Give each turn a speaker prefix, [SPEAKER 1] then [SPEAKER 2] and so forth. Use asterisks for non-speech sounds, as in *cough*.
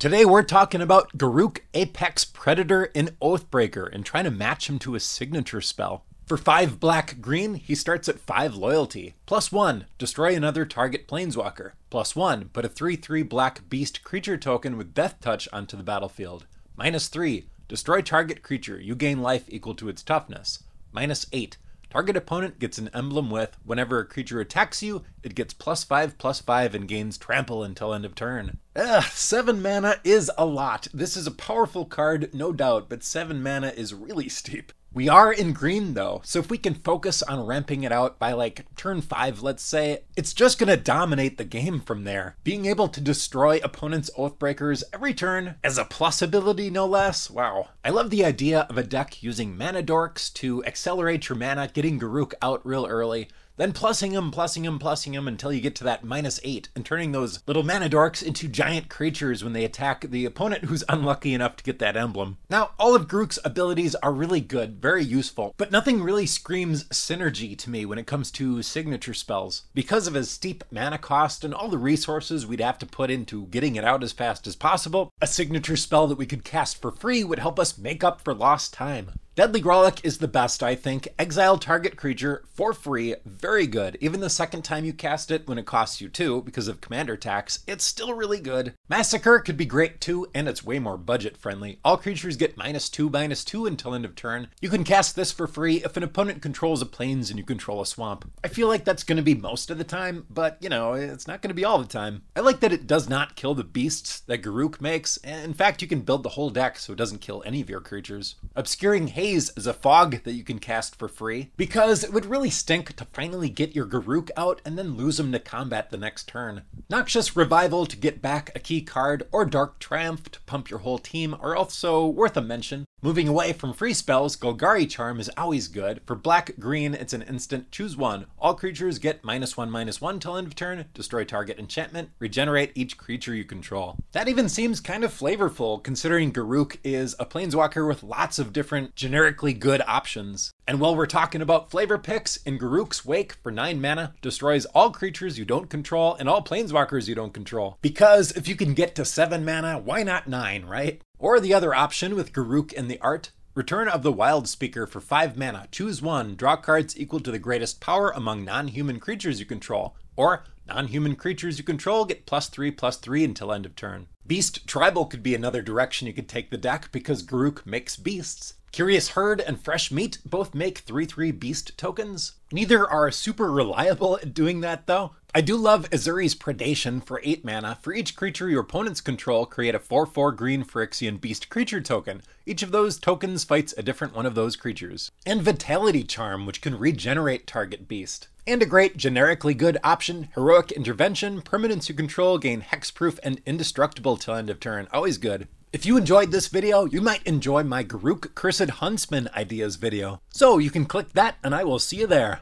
[SPEAKER 1] Today we're talking about Garruk Apex Predator and Oathbreaker and trying to match him to a signature spell. For 5 black green, he starts at 5 loyalty. Plus 1, destroy another target planeswalker. Plus 1, put a 3 3 black beast creature token with death touch onto the battlefield. Minus 3, destroy target creature, you gain life equal to its toughness. Minus 8, Target opponent gets an emblem with whenever a creature attacks you, it gets plus 5 plus 5 and gains trample until end of turn. Ugh, 7 mana is a lot. This is a powerful card, no doubt, but 7 mana is really *laughs* steep. We are in green though, so if we can focus on ramping it out by like turn 5, let's say, it's just gonna dominate the game from there. Being able to destroy opponents' Oathbreakers every turn as a plus ability, no less. Wow. I love the idea of a deck using mana dorks to accelerate your mana, getting Garruk out real early, then plussing them, plussing them, plussing them until you get to that minus eight, and turning those little mana dorks into giant creatures when they attack the opponent who's unlucky enough to get that emblem. Now, all of Garruk's abilities are really good, very useful, but nothing really screams synergy to me when it comes to signature spells. Because of his steep mana cost and all the resources we'd have to put into getting it out as fast as possible, a signature spell that we could cast for free would help us make up for lost time. Deadly Rollick is the best, I think. Exile target creature for free, very good. Even the second time you cast it when it costs you two because of commander tax, it's still really good. Massacre could be great too, and it's way more budget friendly. All creatures get minus two, minus two until end of turn. You can cast this for free if an opponent controls a plains and you control a swamp. I feel like that's going to be most of the time, but you know, it's not going to be all the time. I like that it does not kill the beasts that Garruk makes, in fact, you can build the whole deck so it doesn't kill any of your creatures. Obscuring Haze Is a fog that you can cast for free, because it would really stink to finally get your Garruk out and then lose him to combat the next turn. Noxious Revival to get back a key card, or Dark Triumph to pump your whole team are also worth a mention. Moving away from free spells, Golgari Charm is always good. For black green, it's an instant choose one. All creatures get minus one minus one till end of turn, destroy target enchantment, regenerate each creature you control. That even seems kind of flavorful considering Garruk is a planeswalker with lots of different generically good options. And while we're talking about flavor picks, in Garruk's Wake for 9 mana, destroys all creatures you don't control and all planeswalkers you don't control. Because if you can get to 7 mana, why not 9, right? Or the other option with Garruk in the art, Return of the Wild Speaker for 5 mana. Choose one. Draw cards equal to the greatest power among non human creatures you control. Or non human creatures you control get plus 3 plus 3 until end of turn. Beast Tribal could be another direction you could take the deck because Garruk makes beasts. Curious Herd and Fresh Meat both make 3 3 beast tokens. Neither are super reliable at doing that though. I do love Ezuri's Predation for 8 mana. For each creature your opponents control, create a 4 4 green Phyrexian Beast creature token. Each of those tokens fights a different one of those creatures. And Vitality Charm, which can regenerate target beast. And a great generically good option, Heroic Intervention, permanents you control gain hexproof and indestructible till end of turn. Always good. If you enjoyed this video, you might enjoy my Garruk Cursed Huntsman ideas video. So you can click that and I will see you there.